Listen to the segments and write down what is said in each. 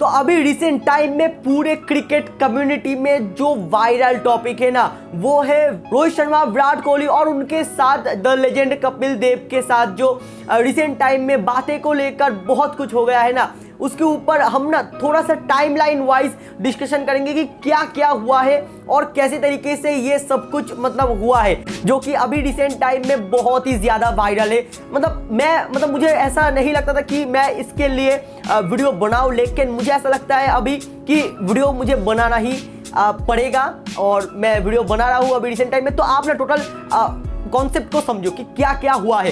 तो अभी recent time में पूरे क्रिकेट कम्युनिटी में जो वायरल टॉपिक है ना, वो है रोहित शर्मा, विराट कोहली और उनके साथ द लेजेंड कपिल देव के साथ जो रिसेंट टाइम में बातें को लेकर बहुत कुछ हो गया है ना। उसके ऊपर हम ना थोड़ा सा टाइमलाइन वाइज डिस्कशन करेंगे कि क्या क्या हुआ है और कैसे तरीके से ये सब कुछ मतलब हुआ है, जो कि अभी रिसेंट टाइम में बहुत ही ज़्यादा वायरल है। मतलब मैं मतलब मुझे ऐसा नहीं लगता था कि मैं इसके लिए वीडियो बनाऊँ, लेकिन मुझे ऐसा लगता है अभी कि वीडियो मुझे बनाना ही पड़ेगा और मैं वीडियो बना रहा हूँ अभी रिसेंट टाइम में। तो आप ना टोटल कॉन्सेप्ट को समझो कि क्या क्या हुआ है।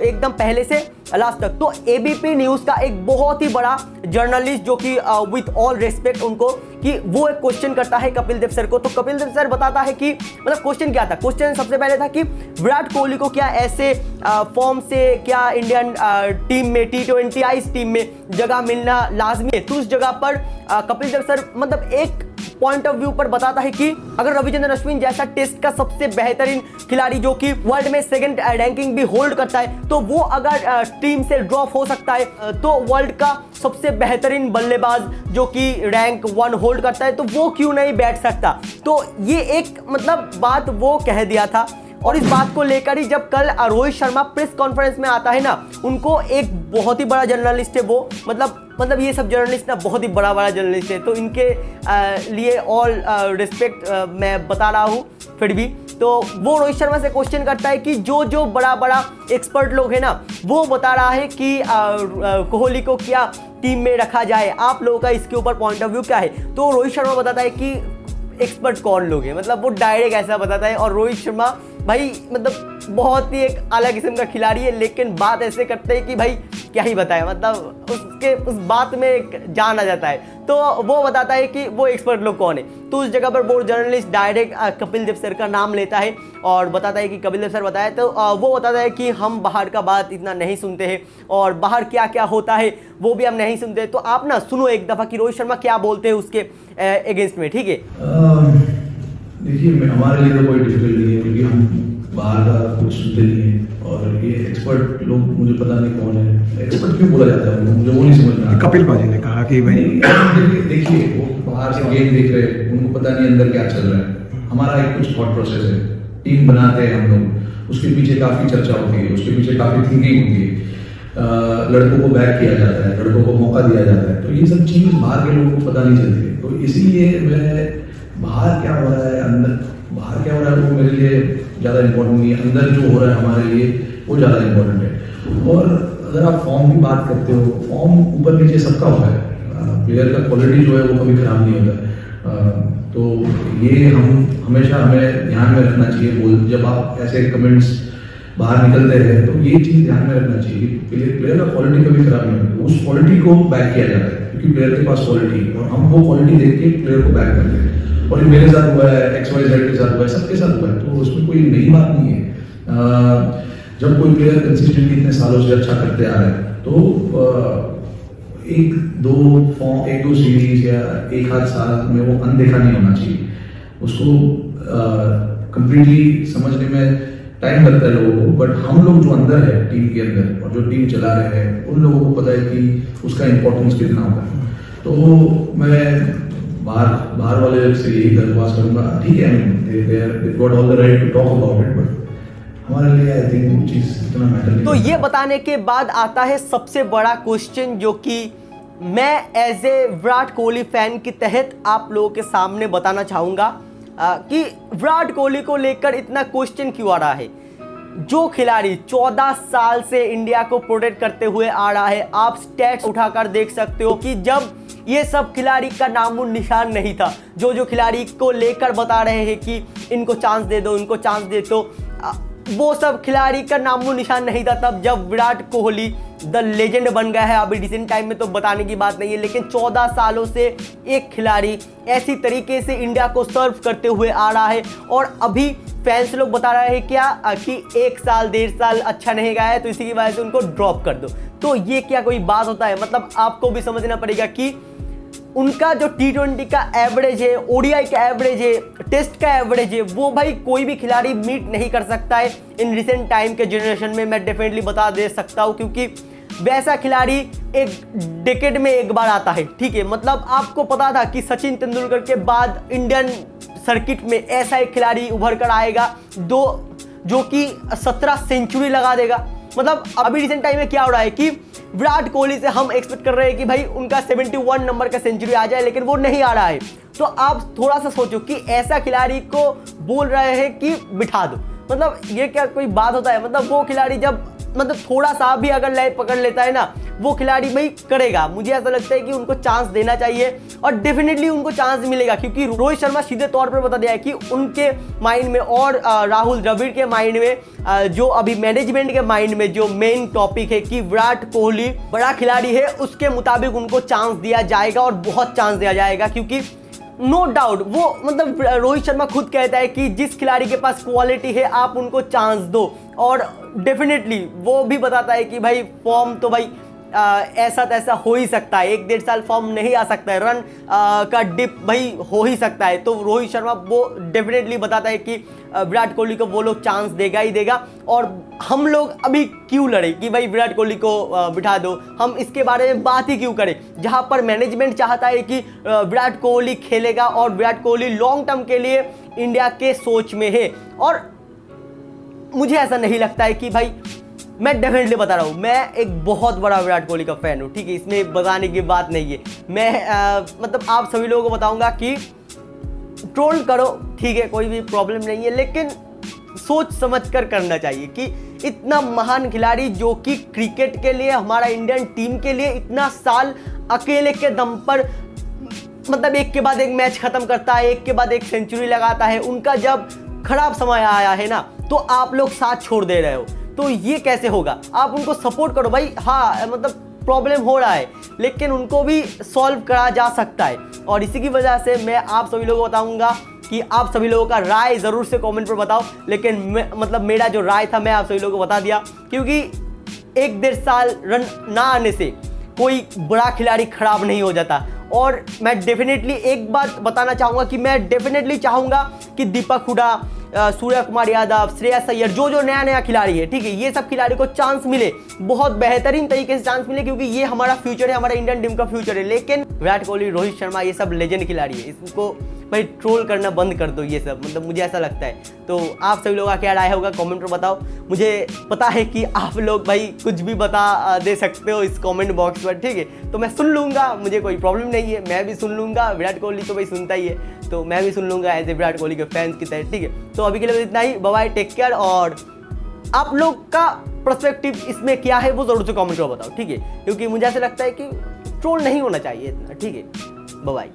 एकदम पहले से लास्ट तक। तो एबीपी न्यूज़ का एक बहुत ही बड़ा जर्नलिस्ट जो कि विथ ऑल रेस्पेक्ट उनको कि वो एक क्वेश्चन करता है कपिल देव सर को। तो कपिल देव सर बताता है कि मतलब क्वेश्चन क्या था? क्वेश्चन सबसे पहले था कि विराट कोहली को क्या ऐसे फॉर्म से क्या इंडियन टीम में टी ट्वेंटी टीम में जगह मिलना लाजमी है? तो उस जगह पर आ, कपिल देव सर मतलब एक पॉइंट ऑफ़ व्यू पर बताता है कि अगर रविचंद्र अश्विन जैसा टेस्ट का सबसे बेहतरीन खिलाड़ी जो कि वर्ल्ड में सेकंड रैंकिंग भी होल्ड करता है तो वो अगर टीम से ड्रॉप हो सकता है तो वर्ल्ड का सबसे बेहतरीन बल्लेबाज जो कि रैंक वन होल्ड करता है तो वो क्यों नहीं बैठ सकता? तो ये एक मतलब बात वो कह दिया था और इस बात को लेकर ही जब कल रोहित शर्मा प्रेस कॉन्फ्रेंस में आता है ना, उनको एक बहुत ही बड़ा जर्नलिस्ट है वो मतलब मतलब ये सब जर्नलिस्ट ना बहुत ही बड़ा बड़ा जर्नलिस्ट है तो इनके लिए ऑल रिस्पेक्ट मैं बता रहा हूँ, फिर भी। तो वो रोहित शर्मा से क्वेश्चन करता है कि जो जो बड़ा बड़ा एक्सपर्ट लोग हैं ना, वो बता रहा है कि कोहली को क्या टीम में रखा जाए, आप लोगों का इसके ऊपर पॉइंट ऑफ़ व्यू क्या है? तो रोहित शर्मा बताता है कि एक्सपर्ट कौन लोग हैं? मतलब वो डायरेक्ट ऐसा बताता है और रोहित शर्मा भाई मतलब बहुत ही एक अलग किस्म का खिलाड़ी है, लेकिन बात ऐसे करते हैं कि भाई, क्या ही बताए मतलब उसके, उस बात में एक जान आ जाता है। तो वो बताता है कि वो एक्सपर्ट लोग कौन है। तो उस जगह पर वो journalist direct Kapil Dev sir का नाम लेता है और बताता है कि कपिल देव सर बताया तो वो बताता है कि हम बाहर का बात इतना नहीं सुनते हैं और बाहर क्या क्या होता है, वो भी हम नहीं सुनते। तो आप ना सुनो एक दफ़ा कि रोहित शर्मा क्या बोलते हैं उसके अगेंस्ट में, ठीक है? देखिए हमारे लिए तो कोई डिफ़िकल्ट नहीं है क्योंकि हम बाहर का कुछ सुनते नहीं है और ये एक्सपर्ट लोग मुझे पता नहीं कौन है। एक्सपर्ट क्यों बोला जाता है? मुझे वो नहीं समझ में कपिल बाजी ने कहा कि भाई देखिए वो बाहर से गेम देख रहे हैं उनको पता नहीं अंदर क्या चल रहा है। हमारा एक कुछ थॉट प्रोसेस है। टीम बनाते हैं हम लोग। उसके पीछे काफ़ी चर्चा होती है उसके पीछे काफ़ी थिंकिंग होती है। लड़कों को बैक किया जाता है लड़कों को मौका दिया जाता है। तो ये सब चीज़ बाहर के लोगों को पता नहीं चलती तो इसीलिए मैं बाहर क्या हो रहा है अंदर? बाहर क्या हो रहा है वो मेरे लिए ज़्यादा इम्पोर्टेंट नहीं है। अंदर जो हो रहा है हमारे लिए वो ज़्यादा इम्पोर्टेंट है। और अगर आप फॉर्म की बात करते हो फॉर्म ऊपर नीचे सबका होता है। प्लेयर का क्वालिटी जो है वो कभी खराब नहीं होता। तो ये हम हमेशा हमें ध्यान में रखना चाहिए। बोल, जब आप ऐसे कमेंट्स बाहर निकलते रहे तो ये चीज़ ध्यान में रखना चाहिए प्लेयर का क्वालिटी कभी खराब नहीं होता। उस क्वालिटी को बैक किया जाता है, क्योंकि प्लेयर के पास क्वालिटी और हम वो क्वालिटी देख के प्लेयर को बैक करते हैं। और मेरे साथ हुआ है एक्स वाई जेड के साथ हुआ है, सबके साथ हुआ है तो उसमें कोई नई बात नहीं है। जब कोई प्लेयर कंसिस्टेंटली इतने सालों से अच्छा करते आ रहा है तो एक, दो फॉर्म एक, दो सीरीज़ या एक आध साल में वो अनदेखा नहीं होना चाहिए। उसको कंप्लीटली समझने में टाइम लगता है लोगों को बट हम लोग जो अंदर है टीम के अंदर और जो टीम चला रहे हैं उन लोगों को पता है कि उसका इम्पोर्टेंस कितना होगा तो मैं बाहर बाहर वाले से यही दरख्वास्त करूँगा। ठीक है got all the right to talk about it but हमारे लिए आई थिंक वो चीज़ इतना मैटर तो ये बताने के बाद आता है सबसे बड़ा क्वेश्चन जो कि मैं as a Virat Kohli fan के तहत आप लोगों के सामने बताना चाहूँगा। कि विराट कोहली को लेकर इतना क्वेश्चन क्यों आ रहा है? जो खिलाड़ी 14 साल से इंडिया को प्रोटेक्ट करते हुए आ रहा है, आप स्टैट्स उठाकर देख सकते हो कि जब ये सब खिलाड़ी का नामो निशान नहीं था, जो जो खिलाड़ी को लेकर बता रहे हैं कि इनको चांस दे दो, इनको चांस दे दो वो सब खिलाड़ी का नामो निशान नहीं था तब जब विराट कोहली द लेजेंड बन गया है अभी रिसेंट टाइम में तो बताने की बात नहीं है, लेकिन 14 सालों से एक खिलाड़ी ऐसी तरीके से इंडिया को सर्व करते हुए आ रहा है और अभी फैंस लोग बता रहे हैं क्या कि एक साल, डेढ़ साल अच्छा नहीं गया है तो इसी की वजह से उनको ड्रॉप कर दो। तो ये क्या कोई बात होता है? मतलब आपको भी समझना पड़ेगा कि उनका जो टी ट्वेंटी का एवरेज है ओडीआई का एवरेज है टेस्ट का एवरेज है, वो भाई कोई भी खिलाड़ी मीट नहीं कर सकता है। इन रिसेंट टाइम के जनरेशन में मैं डेफिनेटली बता दे सकता हूँ, क्योंकि वैसा खिलाड़ी एक डेकेड में एक बार आता है, ठीक है? मतलब आपको पता था कि सचिन तेंदुलकर के बाद इंडियन सर्किट में ऐसा एक खिलाड़ी उभर कर आएगा, दो, जो कि सत्रह सेंचुरी लगा देगा। मतलब अभी रिसेंट टाइम में क्या हो रहा है कि विराट कोहली से हम एक्सपेक्ट कर रहे हैं कि भाई उनका 71 नंबर का सेंचुरी आ जाए, लेकिन वो नहीं आ रहा है। तो आप थोड़ा सा सोचो कि ऐसा खिलाड़ी को बोल रहे हैं कि बिठा दो। मतलब ये क्या कोई बात होता है? मतलब वो खिलाड़ी जब मतलब थोड़ा सा भी अगर लय पकड़ लेता है ना, वो खिलाड़ी भाई करेगा। मुझे ऐसा लगता है कि उनको चांस देना चाहिए और डेफिनेटली उनको चांस मिलेगा, क्योंकि रोहित शर्मा सीधे तौर पर बता दिया है कि उनके माइंड में और राहुल द्रविड़ के माइंड में जो अभी मैनेजमेंट के माइंड में जो मेन टॉपिक है कि विराट कोहली बड़ा खिलाड़ी है, उसके मुताबिक उनको चांस दिया जाएगा और बहुत चांस दिया जाएगा, क्योंकि नो डाउट वो मतलब रोहित शर्मा खुद कहता है कि जिस खिलाड़ी के पास क्वालिटी है, आप उनको चांस दो। और डेफिनेटली वो भी बताता है कि भाई फॉर्म तो भाई ऐसा तैसा हो ही सकता है। एक डेढ़ साल फॉर्म नहीं आ सकता है। रन आ, का डिप भाई हो ही सकता है। तो रोहित शर्मा वो डेफिनेटली बताता है कि विराट कोहली को वो लोग चांस देगा ही देगा। और हम लोग अभी क्यों लड़े कि भाई विराट कोहली को बिठा दो? हम इसके बारे में बात ही क्यों करें? जहाँ पर मैनेजमेंट चाहता है कि विराट कोहली खेलेगा और विराट कोहली लॉन्ग टर्म के लिए इंडिया के सोच में है। और मुझे ऐसा नहीं लगता है कि भाई मैं डेफिनेटली बता रहा हूँ मैं एक बहुत बड़ा विराट कोहली का फ़ैन हूँ ठीक है? इसमें बताने की बात नहीं है। मैं आ, मतलब आप सभी लोगों को बताऊँगा कि ट्रोल करो ठीक है? कोई भी प्रॉब्लम नहीं है लेकिन सोच समझ कर करना चाहिए कि इतना महान खिलाड़ी जो कि क्रिकेट के लिए हमारा इंडियन टीम के लिए इतना साल अकेले के दम पर मतलब एक के बाद एक मैच खत्म करता है एक के बाद एक सेंचुरी लगाता है उनका जब खराब समय आया है ना तो आप लोग साथ छोड़ दे रहे हो। तो ये कैसे होगा? आप उनको सपोर्ट करो भाई। हाँ मतलब प्रॉब्लम हो रहा है, लेकिन उनको भी सॉल्व करा जा सकता है। और इसी की वजह से मैं आप सभी लोगों को बताऊँगा कि आप सभी लोगों का राय ज़रूर से कमेंट पर बताओ। लेकिन मतलब मेरा जो राय था, मैं आप सभी लोगों को बता दिया। क्योंकि एक डेढ़ साल रन ना आने से कोई बड़ा खिलाड़ी खराब नहीं हो जाता। और मैं डेफिनेटली एक बात बताना चाहूँगा कि मैं डेफिनेटली चाहूँगा कि दीपक हुडा सूर्य कुमार यादव श्रेयस अय्यर जो जो नया नया खिलाड़ी है, ठीक है, ये सब खिलाड़ी को चांस मिले, बहुत बेहतरीन तरीके से चांस मिले, क्योंकि ये हमारा फ्यूचर है, हमारा इंडियन टीम का फ्यूचर है, लेकिन विराट कोहली, रोहित शर्मा, ये सब लेजेंड खिलाड़ी है, इसको भाई ट्रोल करना बंद कर दो ये सब मतलब मुझे ऐसा लगता है। तो आप सभी लोगों का क्या राय होगा कमेंट पर बताओ। मुझे पता है कि आप लोग भाई कुछ भी बता दे सकते हो इस कमेंट बॉक्स पर, ठीक है। तो मैं सुन लूँगा, मुझे कोई प्रॉब्लम नहीं है, मैं भी सुन लूँगा, विराट कोहली तो भाई सुनता ही है। तो मैं भी सुन लूँगा एज ए विराट कोहली के फैंस की तरह, ठीक है। तो अभी के लिए इतना ही। बाय टेक केयर और आप लोग का परस्पेक्टिव इसमें क्या है वो ज़रूर से कमेंट में बताओ, ठीक है? क्योंकि मुझे ऐसा लगता है कि ट्रोल नहीं होना चाहिए इतना, ठीक है? बाय